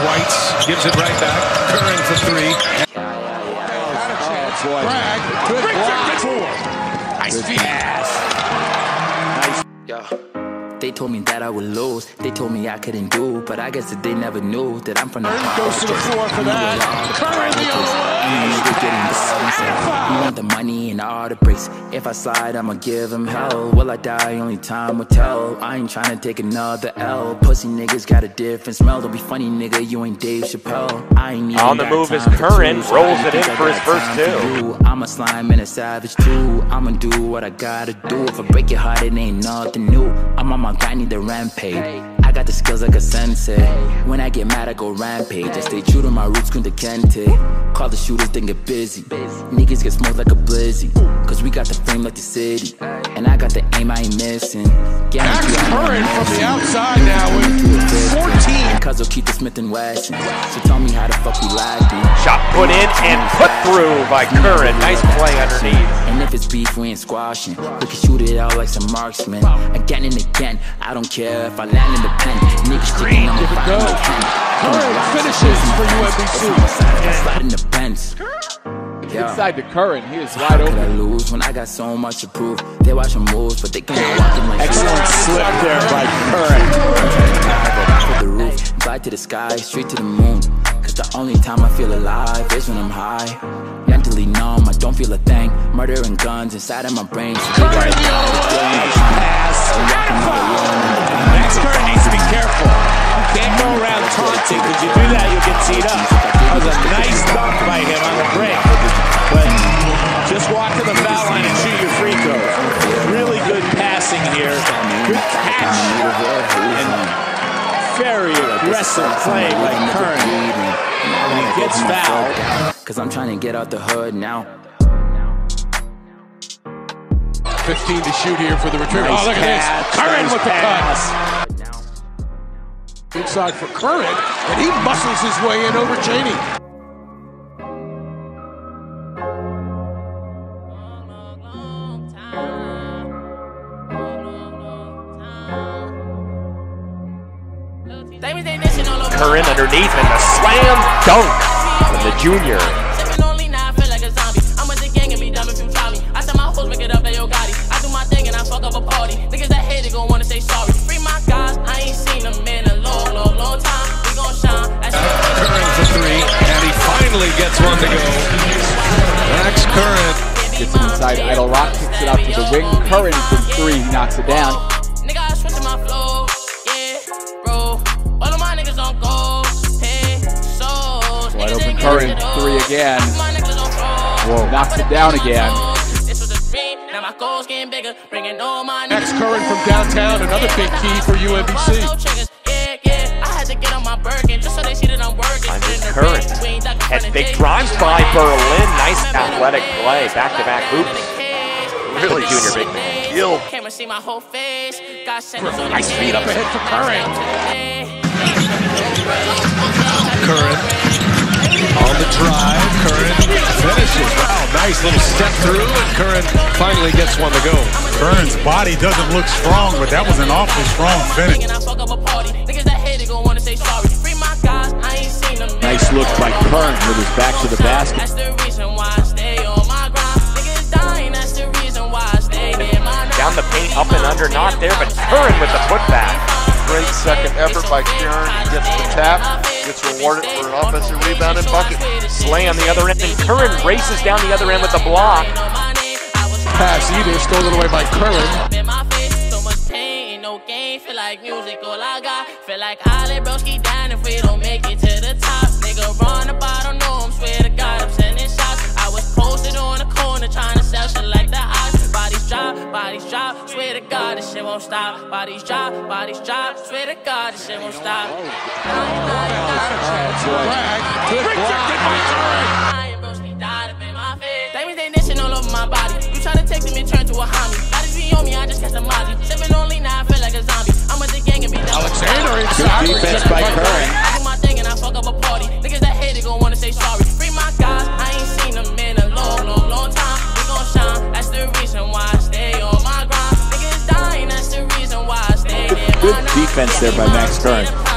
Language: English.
Schweitz gives it right back. Curran for three. Had a chance. Bragg. Good block. Four. Nice feed. Yeah. They told me that I would lose. They told me I couldn't do, but I guess that they never knew that I'm from the Curran goes to the floor for that. Curran the other way. You want the money and all the bricks. If I slide, I'ma give them hell. Will I die? Only time will tell. I ain't tryna take another L. Pussy niggas got a different smell. Don't be funny, nigga. You ain't Dave Chappelle. I ain't even On the move is time Curran. Rolls it in for his first two. I'm a slime and a savage too. I'ma do what I gotta do. If I break your heart, it ain't nothing new. I'm on my grind, need the rampage. I got the skills like a sensei. When I get mad, I go rampage. I stay true to my roots, Kunta Kinte. Call the shooters, then get busy. Niggas get smoked like a blizzy. Cause we got the fame like the city. And I got the aim, I ain't missing. Max Guarantee I'm Curran not from the outside now with 14. Cause I'll keep the Smith and Wesson. So tell me how the fuck we lacking. Shot put in and put through by Curran. Nice play underneath. And if it's beef, we ain't squashing. We can shoot it out like some marksmen. Again and again, I don't care if I land in the pen. Niggas a Give it go. Curran finishes for UMBC. It's on my side if I slide in the Benz. Yeah. Inside to Curran, he is wide could I open. lose when I got so much to prove? They watching moves, but they can't walk in my Excellent slip there by Curran. For the roof, fly to the sky, straight to the moon. Cause the only time I feel alive is when I'm high. Mentally numb, I don't feel a thing. Murder and guns inside of my brain. So around taunting because you do that, you'll get teed up. That was a nice dunk by him on the break. But just walk to the foul line and shoot your free throws. Really good passing here. Good catch. And very aggressive play by Curran. And he gets fouled. Cause I'm trying to get out the hood now. 15 to shoot here for the return. Nice oh, look pass, at this. Curran nice with the pass. cut. Inside for Curran, and he muscles his way in over Cheney. Curran underneath and the slam dunk from the junior. Sipping on lean, now I feel like a zombie. I'm with the gang and be dumb if you try me. I said my hoes make it up, they yo Gotti. I do my thing and I fuck up a party. One to go. Max Curran. Gets it inside. Idle Rock kicks it out to the wing. Curran from three, knocks it down. Nigga, I switch my flow. Yeah, bro. All of my niggas on go. Hey, so. Wide open Curran, three again. Whoa. Knocks it down again. This was a dream. Now my goals getting bigger. Bringing all my Max niggas. Curran from downtown, another big key for UMBC. My Birkin just so they see that I'm working. Finds Put in the Curran. rent. We ain't ducking Had from the big gate. drives by Berlin. Nice athletic play. Back to back hoops. Really junior big man. Kill. Camera see my whole face. Got sentence on the Nice feed up ahead for Curran. Curran on the drive. Curran finishes. Wow, nice little step through, and Curran finally gets one to go. Burns' body doesn't look strong, but that was an awfully strong finish. Say sorry. Free my guys, I ain't seen them. Nice look by Curran with his back to the basket. That's the reason why I stay on my grind. Niggas dying, that's the reason why I stay in my Down the paint, up and under, not there, but Curran with the putback. Great second effort by Curran. Gets the tap, gets rewarded for an offensive rebound and bucket. Slay on the other end, and Curran races down the other end with the block. Pass either, stolen away by Curran. No game. Feel like music, all I got. Feel like I let broski down if we don't make it to the top. Nigga run the bottom, no, I'm swear to God, I'm sending shots. I was posted on the corner trying to sell shit like the odds. Bodies drop, bodies drop. Swear to God, this shit won't stop. Bodies drop, bodies drop. Swear to God, this shit won't stop. Chance. Bragg. Good block by means they nation all over my body. You try to take them and turn to a homie. Bodies be on me, I Good defense by Curran. I do my thing and I fuck up a party. Niggas that hate it gon' wanna say sorry. Free my guys, I ain't seen them in a long, long, long time. We gon' shine, that's the reason why I stay on my grind. Niggas dying, that's the reason why I stay in Good defense there by Max Curran.